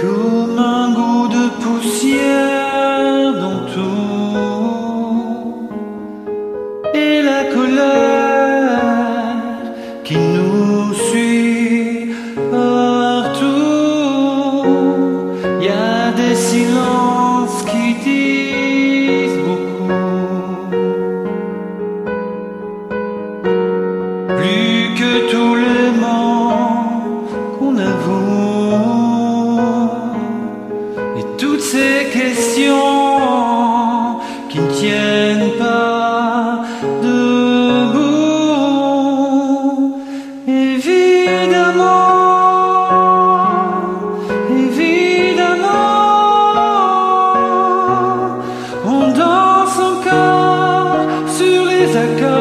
comme un goût de poussière que tous les mots qu'on avoue et toutes ces questions qui ne tiennent pas debout. Évidemment, évidemment, on danse encore sur les accords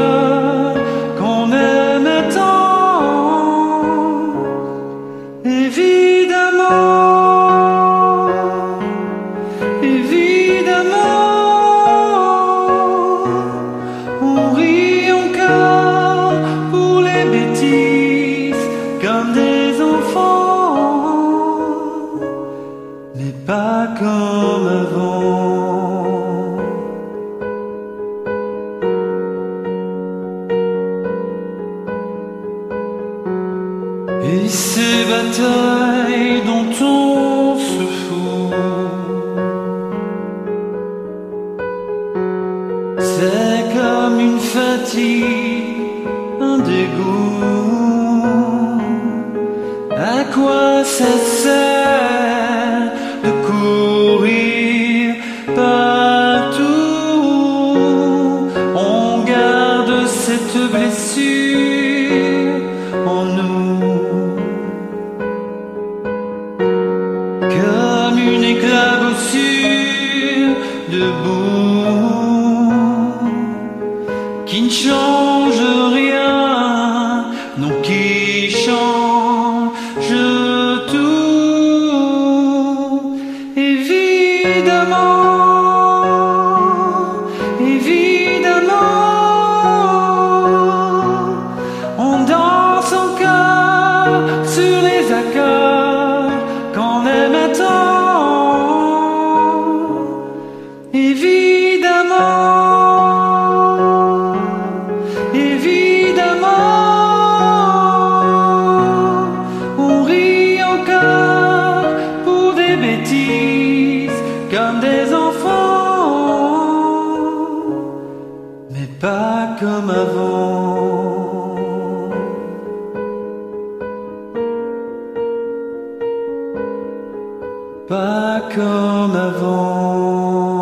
comme avant. Et ces batailles dont on se fout, c'est comme une fatigue, un dégoût. À quoi ça sert éclaboussure de pas comme avant. Pas comme avant.